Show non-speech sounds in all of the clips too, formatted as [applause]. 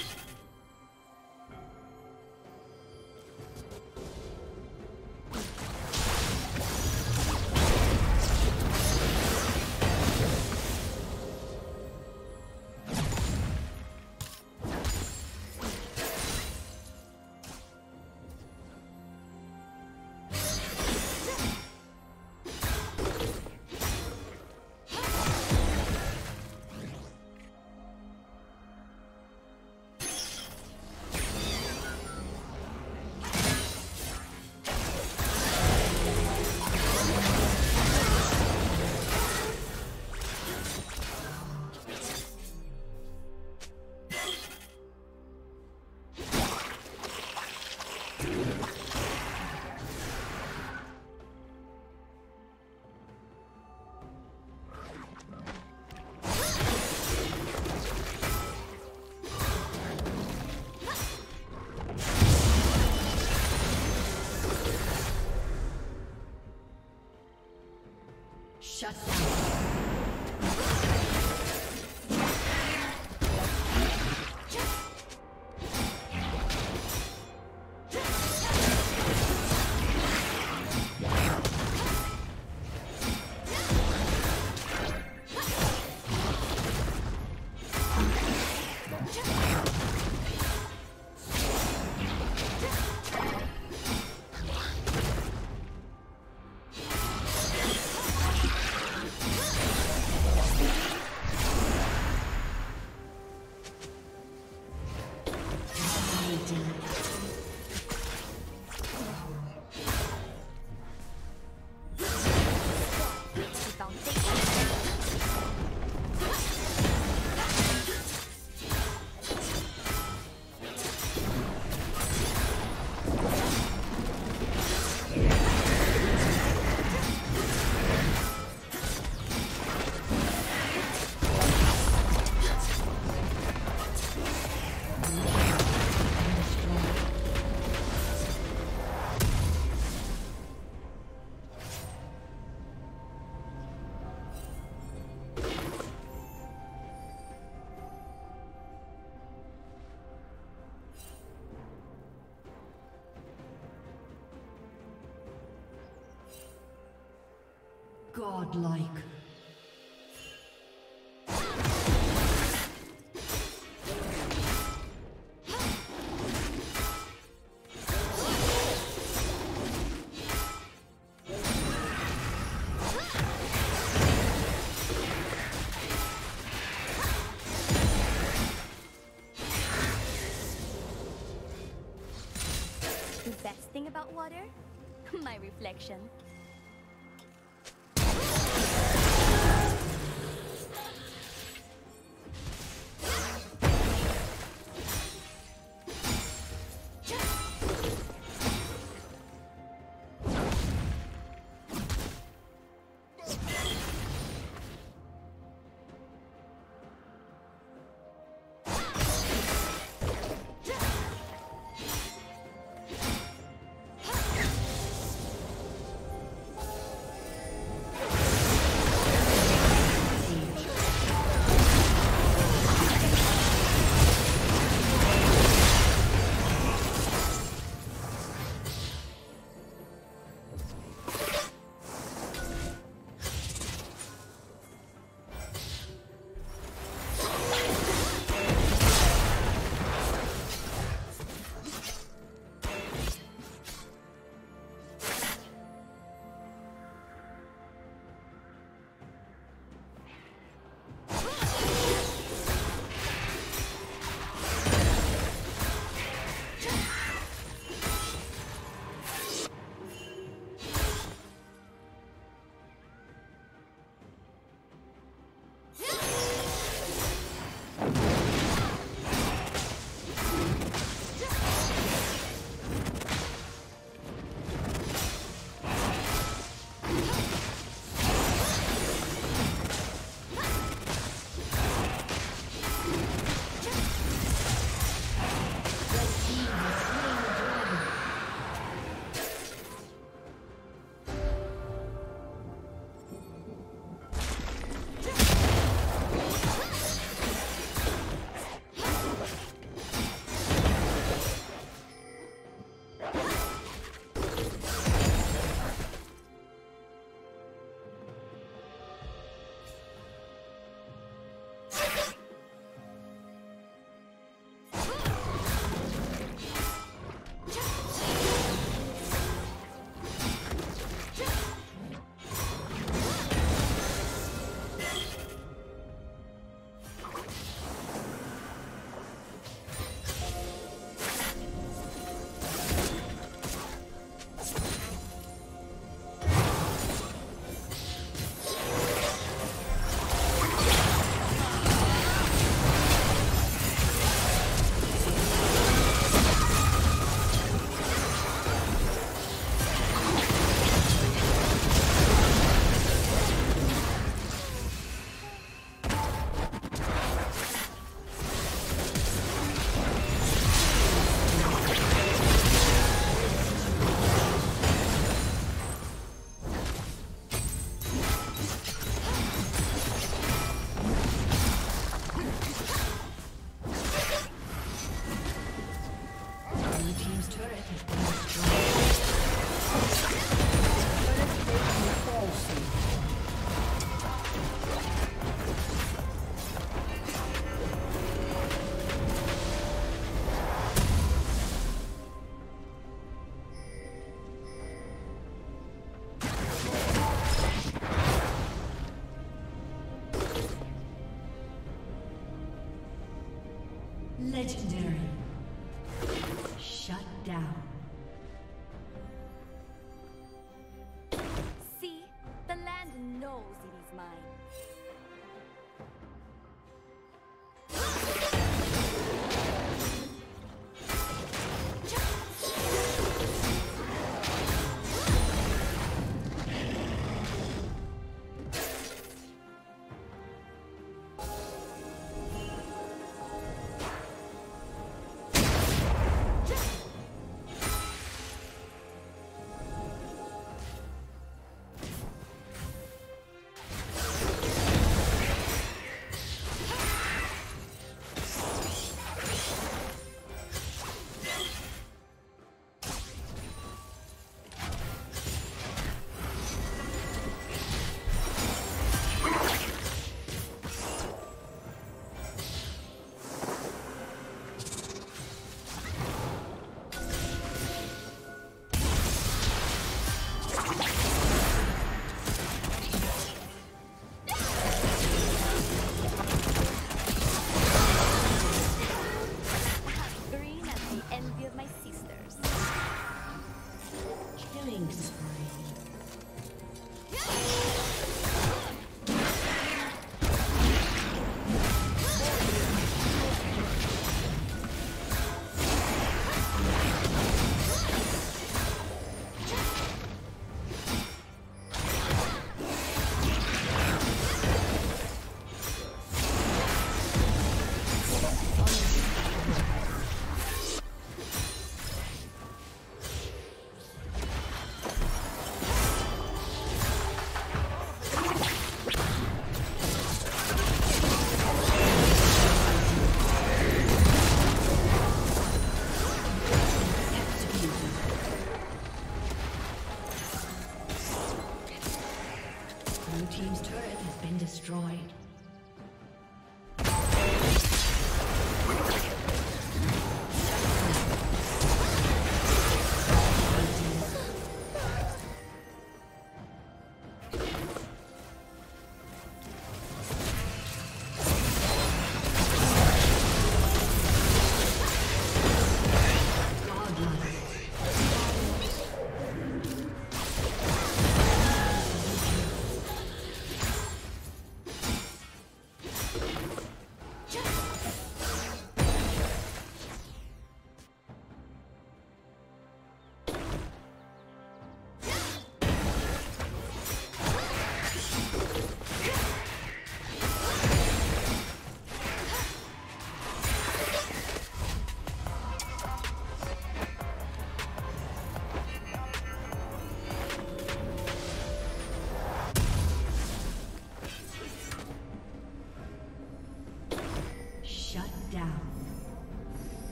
Shut down. Godlike. The best thing about water? [laughs] My reflection. Legendary.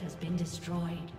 Has been destroyed.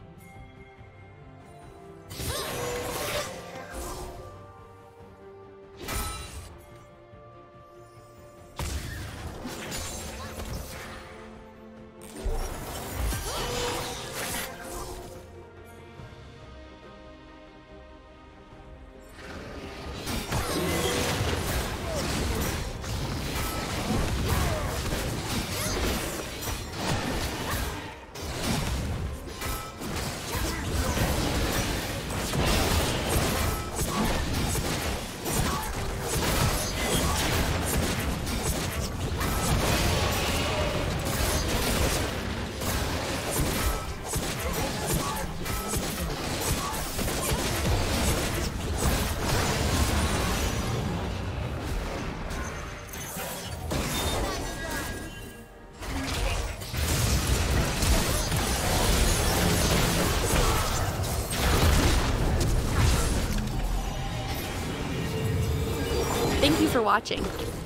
For watching.